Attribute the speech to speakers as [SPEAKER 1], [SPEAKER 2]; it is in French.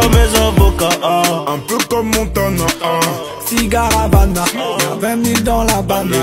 [SPEAKER 1] Comme mes avocats, ah.
[SPEAKER 2] Un peu comme Montana, ah.
[SPEAKER 3] Cigare Havana, y'a 20 000 dans la banane.